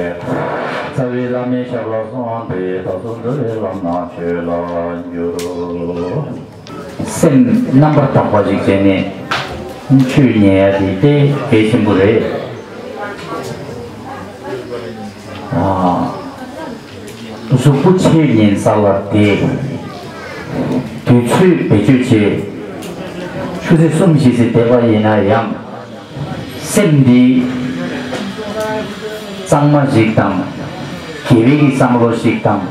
le sa vi la mi sha la son de ta sun de le la na che la yu sen number ta pa ji che ne chu ne di de ge chen bu re 아 무슨 부채 인살라티 뒤치 배주치 추세 숨시세 대바이나 양 샌디 쌍마 식당 기획이 쌍로 식당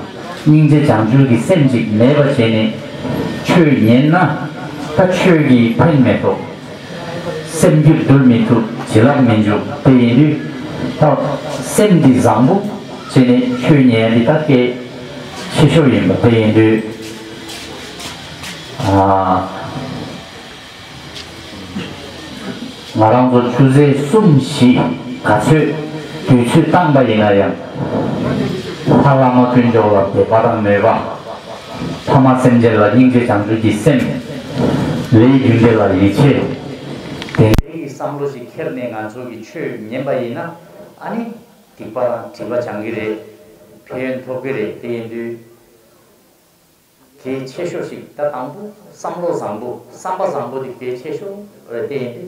닝제 장주기 샘직 네버 제네 최연나 다 최기 팬메도 샘규 돌미투 지랑 민주 대인이 다 샘디 장부 제네 최년이 다게 시쇼인 대인이 아 나랑도 주제 숨시 가수 규슈 땅바 인하여 살라모 균조와 바람 내와 타마 셈젤라 인제 장주기 셈 레이 균젤라 이체 대이 삼로지 케르네가 저기 최 멤바이나 아니 디바라 디바 장기레 표현 토게레 대인들 게 최쇼식 다 당부 삼로 상부 삼바 상부디 게 최쇼 레데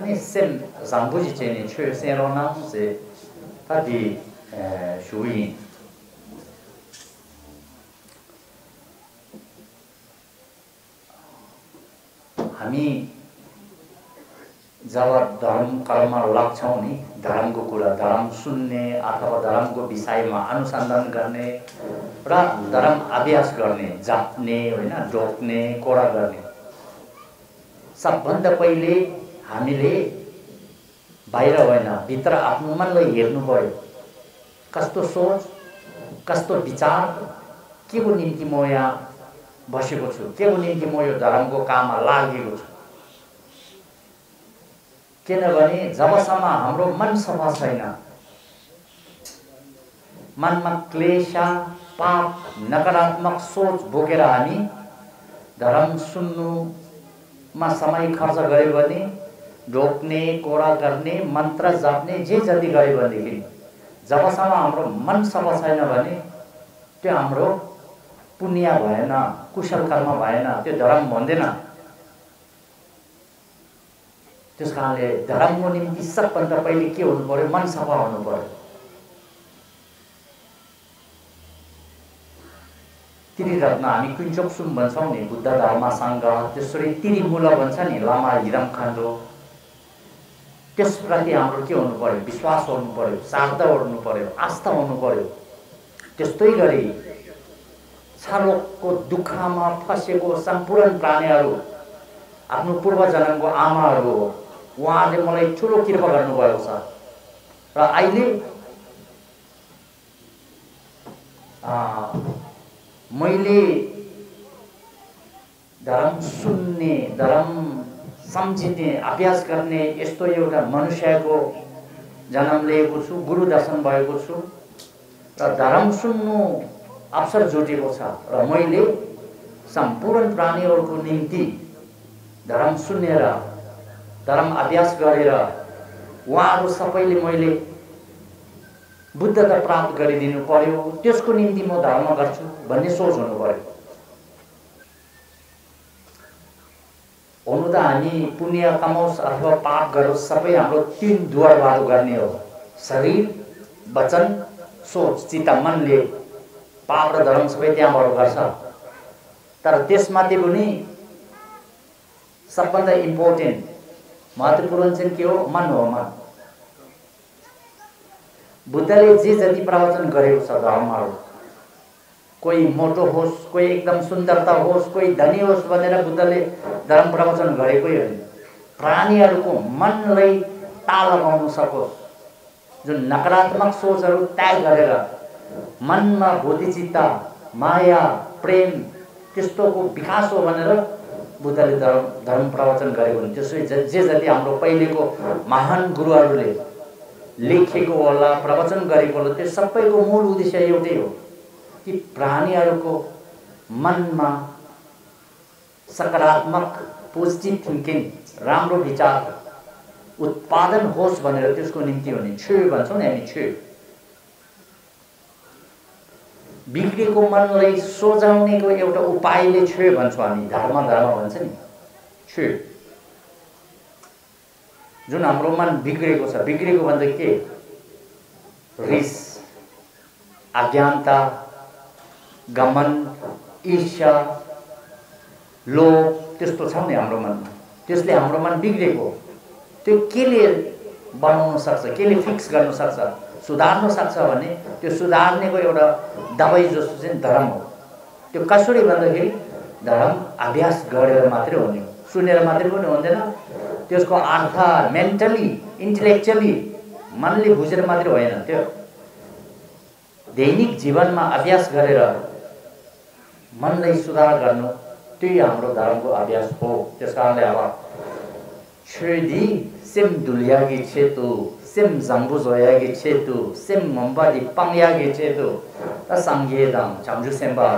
아니 셈 상부지 제니 최 세로나 제 ta di shuyin हामी जब धर्म कर्म लाग्छौँ नि धर्मको कुरा धर्म सुन्ने अथवा धर्मको विषयमा अनुसन्धान गर्ने र धर्म अभ्यास गर्ने जाप्ने होइन ढोक्ने कोडा गर्ने। सबभन्दा पहिले हामीले बाहिर होइन भित्र आफ्नो मनलाई हेर्नु पऱ्यो कस्तो सोच कस्तो विचार के को निम्ति म यहाँ बसेको छु? के को निम्ति म यो धर्मको काममा लागेको छु? किनभने जबसम्म हाम्रो मन सफा छैन मनमा क्लेश पाप नकारात्मक सोच बोकेर हामी धर्म सुन्नुमा समय खर्च गऱ्यो भने ढोक्ने कोडा गर्ने मन्त्र जप्ने जे जति गऱ्यो भनेदेखि जबसम्म हाम्रो मन सफा छैन भने त्यो हाम्रो पुण्य भएन कुशल कर्म भएन त्यो धर्म भन्दैन। त्यस कारणले धर्मको निम्ति सबभन्दा पहिले के हुनु पऱ्यो मन सफा हुनु पऱ्यो त्रिरत्न हामी कुञ्चोक्सुम भन्छौँ नि बुद्ध धर्मसँग। त्यसरी त्रिमूल भन्छ नि लामा हिरम खान्डो त्यसप्रति हाम्रो के हुनु पऱ्यो विश्वास हुनु पऱ्यो श्राद्ध हुनु पऱ्यो आस्था हुनु पऱ्यो त्यस्तै गरी छालोकको दुःखमा फसेको सम्पूर्ण प्राणीहरू आफ्नो पूर्वजन्मको आमाहरू हो उहाँले मलाई ठुलो कृपा गर्नुभएको छ। र अहिले मैले धर्म सुन्ने धर्म सम्झिने अभ्यास गर्ने यस्तो एउटा मनुष्यको जन्म लिएको छु गुरु दर्शन भएको छु र धर्म सुन्नु अवसर जुटेको छ र मैले सम्पूर्ण प्राणीहरूको निम्ति धर्म सुनेर धर्म अभ्यास गरेर उहाँहरू सबैले मैले बुद्धता प्राप्त गरिदिनु पर्यो। त्यसको निम्ति म धर्म गर्छु भन्ने सोच हुनु पर्यो। हुनु त हामी पुण्य कमाओस् अथवा पाप गरोस् सबै हाम्रो तिन द्वारबाट गर्ने हो। शरीर वचन सोच चित्त मनले पाप र धर्म सबै त्यहाँबाट गर्छ। तर त्यसमाथि पनि सबभन्दा इम्पोर्टेन्ट महत्त्वपूर्ण चाहिँ के हो? मन हो मन। बुद्धले जे जति प्रवचन गरेको छ धर्महरू कोही मोटो होस् कोही एकदम सुन्दरता होस् कोही धनी होस् भनेर बुद्धले धर्म प्रवचन गरेकै हो प्राणीहरूको मनलाई ताल लगाउन सकोस् जुन नकारात्मक सोचहरू त्याग गरेर मनमा बुद्धिचित्त माया प्रेम त्यस्तोको विकास हो भनेर बुद्धले धर्म धर्म प्रवचन गरेको हुन्। त्यसै जे जति हाम्रो पहिलेको महान गुरुहरूले लेखेको होला प्रवचन गरेको होला त्यो सबैको मूल उद्देश्य एउटै हो कि प्राणीहरूको मनमा सकारात्मक पोजिटिभ थिङ्किङ राम्रो विचार उत्पादन होस् भनेर त्यसको निम्ति हो नि छु भन्छौँ नि हामी छु। बिग्रेको मनलाई सोझाउनेको एउटा उपायले छोयो भन्छौँ हामी धर्म धर्म भन्छ नि। छोयो जुन हाम्रो मन बिग्रेको छ बिग्रेको भन्दा के? रिस अज्ञानता गमन ईर्ष्या लोभ त्यस्तो छ नि हाम्रो मनमा त्यसले हाम्रो मन बिग्रेको। त्यो केले बनाउन सक्छ केले फिक्स गर्न सक्छ सुधार्न सक्छ भने त्यो सुधार्नेको एउटा दबाई जस्तो चाहिँ धर्म हो। त्यो कसरी भन्दाखेरि धर्म अभ्यास गरेर मात्रै हुने। हो सुनेर मात्रै पनि हुँदैन। त्यसको अर्थ मेन्टली इन्टेलेक्चुअली मनले बुझेर मात्रै होइन त्यो। दैनिक जीवनमा अभ्यास गरेर मनलाई सुधार गर्नु tui yāmbro dharāmbu ābyās hō, tiskānglā yāvā. Chūdī sem dulyā ki chetu, sem zāmbu zoyā ki chetu, sem mambā di pāngyā ki chetu, tā sāngyē dāng, chāmchū sēmbā,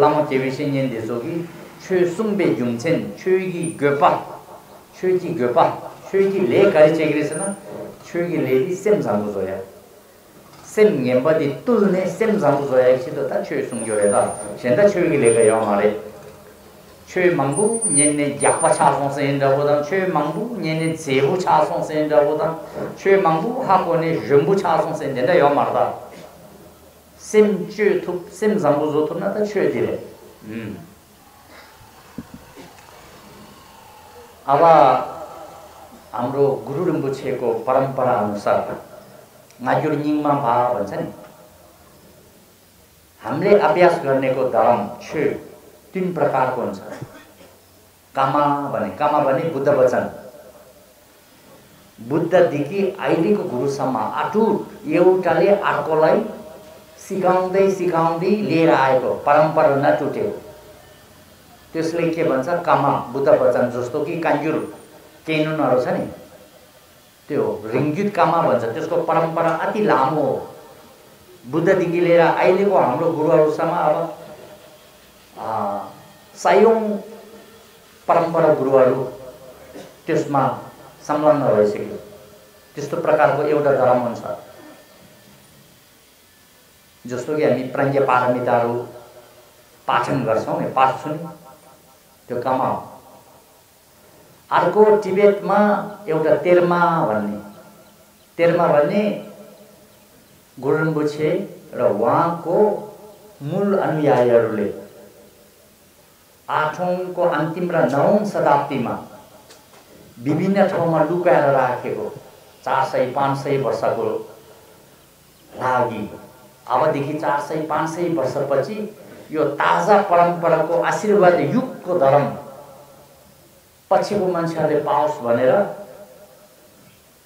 lāma kevi shēnyēn dē sōki, chū sūmbē yuṅcēn, chū ki gyōpa, chū ki gyōpa, chū ki lē kārī chēkirī sēnā, chū ki lē di sem zāmbu zoyā. sem nyembā di tūl nē sem zāmbu zoyā ki chetu, tā chū sūngyō yā tā, shēntā chū ki lē kā yā mā rē, 최 망부 년내 약바 차송선인다보다 최 망부 년내 제부 차송선인다보다 최 망부 하고네 전부 차송선인데 요 말다. 심주 톱 심장부 좋더나다 최지래. 음. 아바 암로 구루름 부채고 바람바라 암사 나주르닝만 봐 번선 함레 아비아스 그러네 거 다음 최 तिन प्रकारको हुन्छ। कामा भने कामा भने बुद्ध वचन। बुद्धदेखि अहिलेको गुरुसम्म अटुट एउटाले अर्कोलाई सिकाउँदै सिकाउँदै लिएर आएको परम्परा नटुट्यो त्यसले के भन्छ? कामा बुद्ध वचन जस्तो कि कान्जुर केनुनहरू छ नि? त्यो रिङ्गुत कामा भन्छ। त्यसको परम्परा अति लामो हो। बुद्धदेखि लिएर अहिलेको हाम्रो गुरुहरूसम्म अब सयौँ परम्परा गुरुहरू त्यसमा संलग्न भइसक्यो त्यस्तो प्रकारको एउटा धर्म हुन्छ जस्तो कि हामी प्राज्ञ पारमिताहरू पाठन गर्छौँ नि पाठ छौँ त्यो कमा अर्को टिबेटमा एउटा तेर्मा भन्ने तेर्मा भन्ने गुरुम्बुछे र उहाँको मूल अनुयायीहरूले आठौँको अन्तिम र नवौँ शताब्दीमा विभिन्न ठाउँमा लुकाएर राखेको चार सय पाँच सय वर्षको लागि। अबदेखि चार सय पाँच सय वर्षपछि यो ताजा परम्पराको आशीर्वाद युगको धर्म पछिको मान्छेहरूले पाओस् भनेर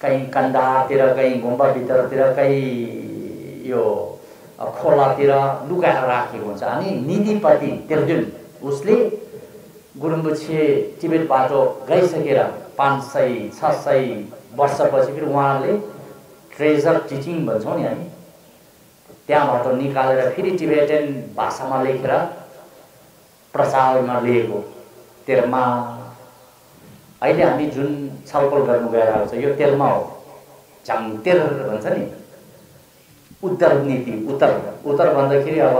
कहीँ कन्दातिर कहीँ गुम्बाभित्रतिर कहीँ यो खोलातिर लुकाएर राखेको हुन्छ। अनि निधिपति तेर्जुन उसले गुरुम्बुछे टिबेटबाट गइसकेर पाँच सय छ सय वर्षपछि फेरि उहाँले ट्रेजर टिचिङ भन्छौँ नि हामी त्यहाँबाट निकालेर फेरि टिबेटन भाषामा लेखेर प्रचारमा लिएको तेर्मा अहिले हामी जुन छलफल गर्नु गइरहेको छ यो तेर्मा हो। झाङतेर भन्छ नि। उत्तर नीति उत्तर। उत्तर भन्दाखेरि अब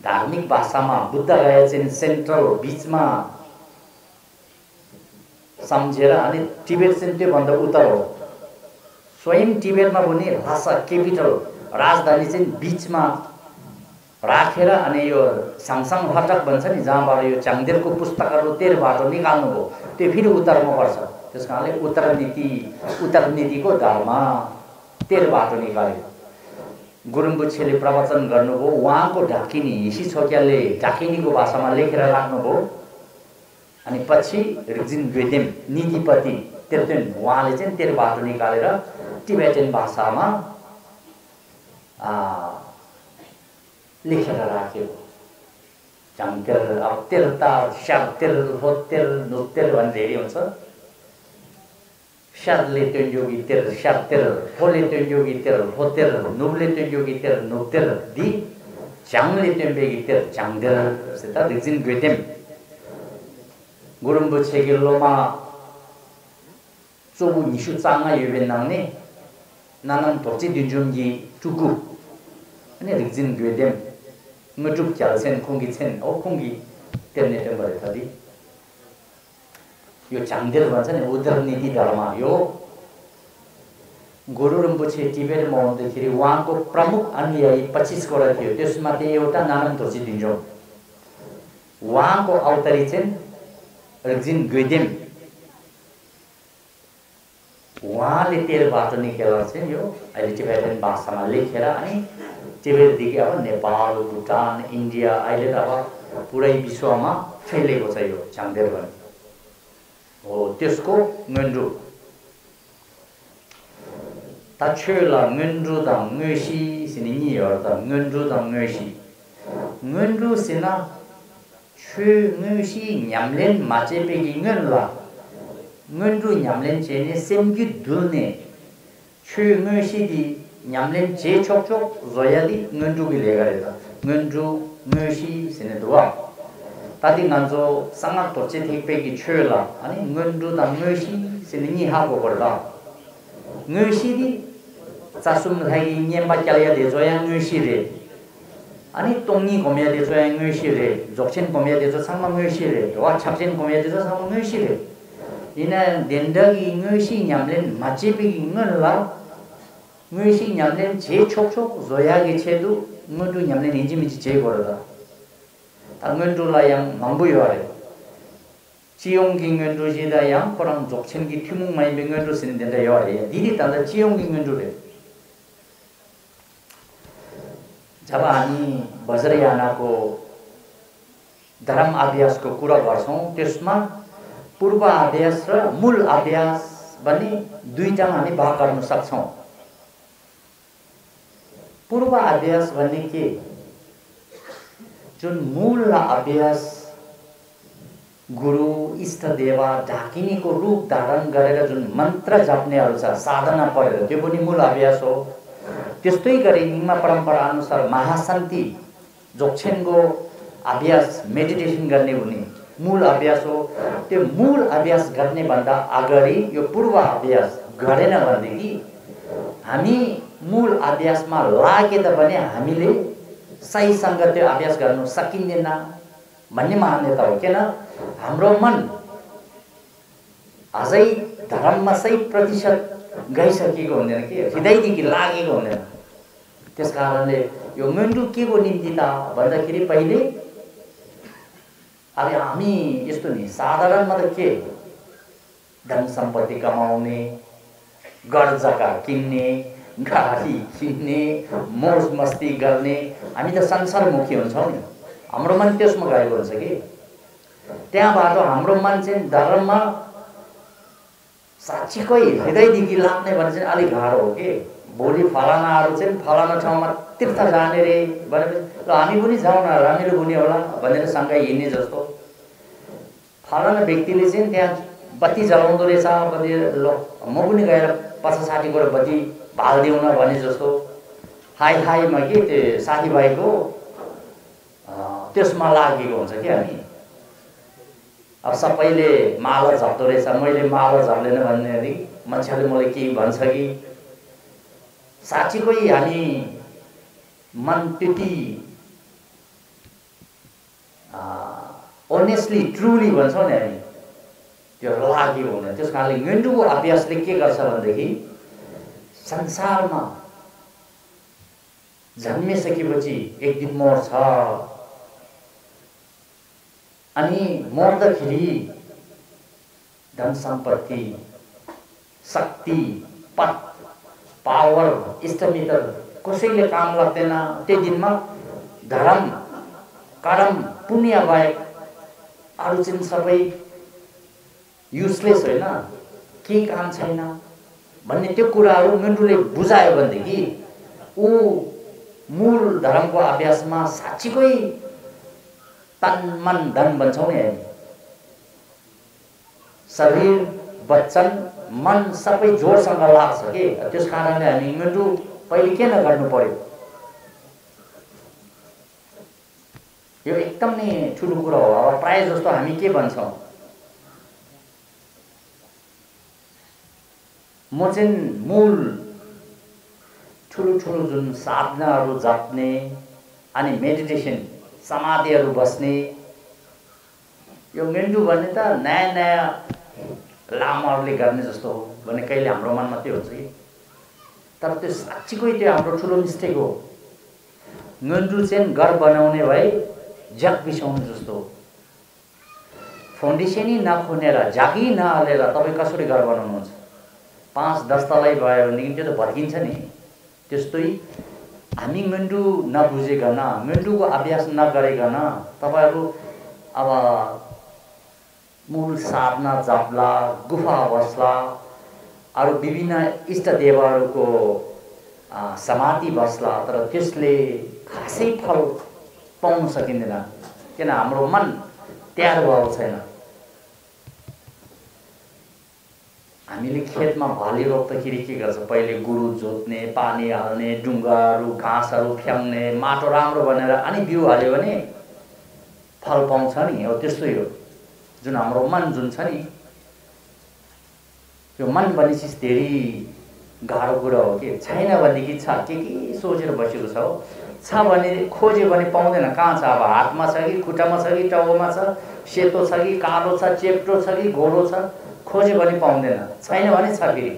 धार्मिक भाषामा बुद्ध गए चाहिँ सेन्ट्रल बिचमा सम्झेर अनि टिबेट चाहिँ त्योभन्दा उत्तर हो। स्वयं टिबेटमा पनि भाषा क्यापिटल राजधानी चाहिँ बिचमा राखेर अनि यो साङसाङ हटक भन्छ नि जहाँबाट यो चाङदेरको पुस्तकहरू तेह्रबाट निकाल्नुभयो त्यो फेरि उत्तरमा पर्छ। त्यस कारणले उत्तर नीति उत्तर नीतिको धर्म तेह्रबाट निकाल्यो। गुरुङबुच्छेले प्रवचन गर्नुभयो उहाँको ढाकिनी हिसी छोक्याले ढाकिनीको भाषामा लेखेर राख्नुभयो। अनि पछि रिजिन वेदेम निधिपति तेर्तेन उहाँले चाहिँ तेरो बाटो निकालेर टिबेटन भाषामा लेखेर राख्यो। झम्तेर अब तेल तार स्याब तेल हो तेल नुतेल भन्ने धेरै हुन्छ। shar le ten yogi ter shar ter ho le ten yogi ter ho ter nub le ten yogi ter nub ter di jang le ten begi ter jang ter se ta rizin gwetem gurum bo chegil lo ma tsobu nishu tsanga yuwe nang ne nanam tokche dunjum gi chugu ane rizin gwetem ngutuk kyal sen kongi sen o kongi ten ne ten bari tadi यो चाङ्देल भन्छ नि उदरनीति धर्म यो गुरु रिम्पुछे टिबेटमा हुँदाखेरि उहाँको प्रमुख अनुयायी पच्चिसवटा थियो त्यसमध्ये एउटा नानम धोजी दिन्छौँ उहाँको अवतरी चाहिँ रिक्जिन गुइदेम उहाँले तेल बाटो निकेर चाहिँ यो अहिले टिबेटन भाषामा लेखेर अनि टिबेटदेखि अब नेपाल भुटान इन्डिया अहिले त अब पुरै विश्वमा फैलिएको छ यो चाङ्देर भने 어 디스코 문주 다 최라 문주다 문시 신이 열다. 문주다 문시. 문주 신나 최 문시 냠len 마제베기 문라. 문주 냠len 제네 셈기 두네. 최 문시디 냠len 제 촉촉 조야디 문주기 레가레다. 문주 문시 신에 도와. 디 난조 상악 도체 택배기 최라 아니 응은루 당의시 세능이 하고 걸라 의시디 자숨 하이 년바 잘야 되줘야 의시래 아니 똥니 고매야 되줘야 의시래 족친 고매야 되줘 상망 의시래 와 착진 고매야 되줘 상망 의시래 이나 덴덕이 의시 냠len 마치비기 응을라 의시 냠len 제 촉촉 조야게 체도 응은루 냠len 인지미지 제 걸어다 당근줄라 양 망부요아래 지용기 ngön주시다 양 코랑 족천기 티묵 많이 ngön주 쓰는 데다 요아래 니디 따다 지용기 ngön주래 जब हामी वज्रयानाको धर्म अभ्यासको कुरा गर्छौँ त्यसमा पूर्व अभ्यास र मूल अभ्यास भन्ने दुईवटामा हामी भाग गर्न सक्छौँ पूर्व अभ्यास भन्ने के जुन मूल अभ्यास गुरु इष्टदेवा ढाकिनीको रूप धारण गरेर जुन मन्त्र जप्नेहरू छ साधना पढेर त्यो पनि मूल अभ्यास हो। त्यस्तै गरी निमा परम्परा अनुसार महाशान्ति जोक्षेनको अभ्यास मेडिटेसन गर्ने हुने मूल अभ्यास हो। त्यो मूल अभ्यास गर्नेभन्दा अगाडि यो पूर्व अभ्यास गरेन भनेदेखि हामी मूल अभ्यासमा लागे तापनि हामीले सहीसँग त्यो अभ्यास गर्नु सकिँदैन भन्ने मान्यता हो। किन? हाम्रो मन अझै धर्ममा सही प्रतिशत गइसकेको हुँदैन कि हृदयदेखि लागेको हुँदैन। त्यस कारणले यो मेन्डु के को निम्ति त? भन्दाखेरि पहिले अब हामी यस्तो नि साधारणमा त के? धन सम्पत्ति कमाउने गढ जग्गा किन्ने गाडी किन्ने मोज मस्ती गर्ने। हामी त संसारमुखी हुन्छौँ नि। हाम्रो मन त्यसमा गएको हुन्छ कि? त्यहाँबाट हाम्रो मन चाहिँ धर्ममा साँच्चीकै हृदयदेखि लाग्ने भने चाहिँ अलिक गाह्रो हो कि? भोलि फलानाहरू चाहिँ फलाना ठाउँमा तीर्थ जाने रे भनेपछि ल हामी पनि जाउँ न रमाइलो हुने होला भनेर सँगै हिँड्ने जस्तो। फलाना व्यक्तिले चाहिँ त्यहाँ बत्ती जलाउँदो रहेछ भनेर ल म पनि गएर साठी गएर बत्ती भालिदिउँ न भने जस्तो। हाई हाईमा के त्यो साथीभाइको त्यसमा लागेको हुन्छ कि हामी। अब सबैले माला झप्दो रहेछ मैले माला झप्दैन भनेदेखि मान्छेहरूले मलाई केही भन्छ कि? साँच्चीकै हामी मन त्यति अनेस्टली ट्रुली भन्छौँ नि हामी। त्यो लागेको हुँदैन त्यस कारणले मेन्डुको अभ्यासले के गर्छ भनेदेखि संसारमा जन्मिसकेपछि एक दिन मर्छ। अनि मर्दाखेरि धन सम्पत्ति शक्ति पद पावर इष्टमित्र कसैले काम लाग्दैन। त्यो दिनमा धर्म कर्म पुण्य बाहेक अरू चाहिँ सबै युजलेस होइन। केही काम छैन। भन्ने त्यो कुराहरू मेन्डुले बुझायो भनेदेखि ऊ मूल धर्मको अभ्यासमा साँच्चीकै तन मन धन भन्छौँ नि हामी। शरीर वचन मन सबै जोडसँग लाग्छ कि? त्यस कारणले हामी मेन्डु पहिले के नगर्नु पर्यो? यो एकदम ठुलो कुरो हो। अब प्रायः जस्तो हामी के भन्छौँ? म चाहिँ मूल ठुलो ठुलो जुन साधनाहरू जप्ने अनि मेडिटेसन समाधिहरू बस्ने। यो मेन्डु भन्ने त नयाँ नयाँ लामाहरूले गर्ने जस्तो हो भने कहिले हाम्रो मनमा त्यो हुन्छ कि? तर त्यो साँच्चीकै त्यो हाम्रो ठुलो मिस्टेक हो। मेन्डु चाहिँ घर बनाउने भए जग बिसाउनु जस्तो हो। फाउन्डेसनै नखुनेर जागी नहालेर तपाईँ कसरी घर बनाउनुहुन्छ? पाँच दस तलै भयो भनेदेखि त्यो त भर्किन्छ नि। त्यस्तै हामी मेन्डु नबुझिकन मेन्डुको अभ्यास नगरिकन तपाईँहरू अब मूल साधना जप्ला गुफा बस्ला अरू विभिन्न इष्टदेवहरूको समाधि बस्ला तर त्यसले खासै फल पाउन सकिँदैन। किन हाम्रो मन तयार भएको छैन। हामीले खेतमा भाली रोप्दाखेरि के गर्छ? पहिले गुरु जोत्ने पानी हाल्ने डुङ्गाहरू घाँसहरू फ्याउने माटो राम्रो भनेर अनि बिउ हाल्यो भने फल पाउँछ नि। हो त्यस्तै हो। जुन हाम्रो मन जुन छ नि यो मन भन्ने चिज धेरै गाह्रो कुरा हो कि? छैन भनेदेखि छ। के के सोचेर बसेको छ हो? छ भने खोज्यो भने पाउँदैन। कहाँ छ? अब हातमा छ कि खुट्टामा छ कि टाउमा छ? सेतो छ कि कालो छ? चेप्टो छ कि घोडो छ? खोज्यो भने पाउँदैन। छैन भने छ फेरि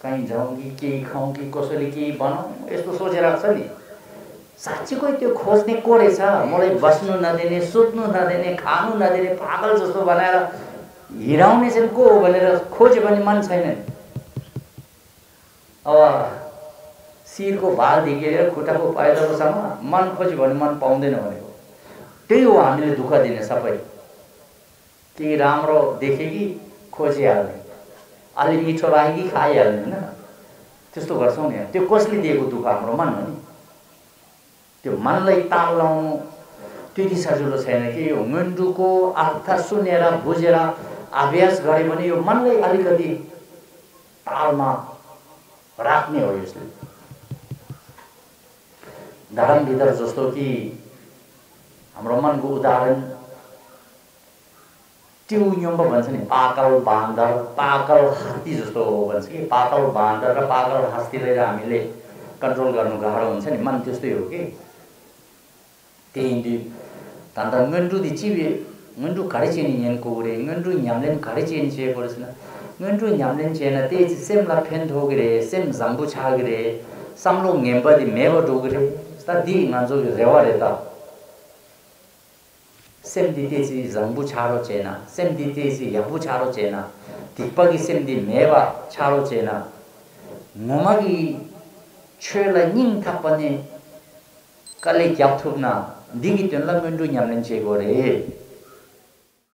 कहीँ जाउँ कि केही खाउँ कि कसैले केही बनाउँ यस्तो सोचेर छ नि। साँच्चीकै त्यो खोज्ने को रहेछ? मलाई बस्नु नदिने सुत्नु नदिने खानु नदिने पागल जस्तो बनाएर हिराउने चाहिँ को हो भनेर खोज्यो भने मन छैन अब शिरको भालदेखि लिएर खुट्टाको पाइलाकोसम्म मन खोज्यो भने मन पाउँदैन भनेको। त्यही हो हामीले दुःख दिने सबै। केही राम्रो देखे कि खोजिहाल्ने। अलि मिठो लाग्यो कि खाइहाल्ने होइन। त्यस्तो गर्छौँ नि। त्यो कसले दिएको दुःख हाम्रो मन हो नि। त्यो मनलाई ताल लाउनु त्यति सजिलो छैन कि यो मुन्डुको अर्थ सुनेर बुझेर अभ्यास गऱ्यो भने यो मनलाई अलिकति तालमा राख्ने हो यसले। धर्मभित्र जस्तो कि हाम्रो मनको उदाहरण tiu nyomba bansani pakal bandar pakal hati josto bansani pakal bandar pakal hasti le hamile control garnu garo huncha ni man tyesto yo ke teindi tanda ngendru di chibi ngendru karecheni nyen ko re ngendru nyamlen karecheni che goresna ngendru nyamlen che na te sem la phen tho gre sem zambu cha gre samlo ngemba di mebo do gre sta di nganzo rewa re ta semdi tezi zangbu charo chena, semdi tezi yabu charo chena, dikpagi semdi meba charo chena, ngomagi chwela nying tapane kale gyabthubna, dingi tenla mendu nyamlen che gore.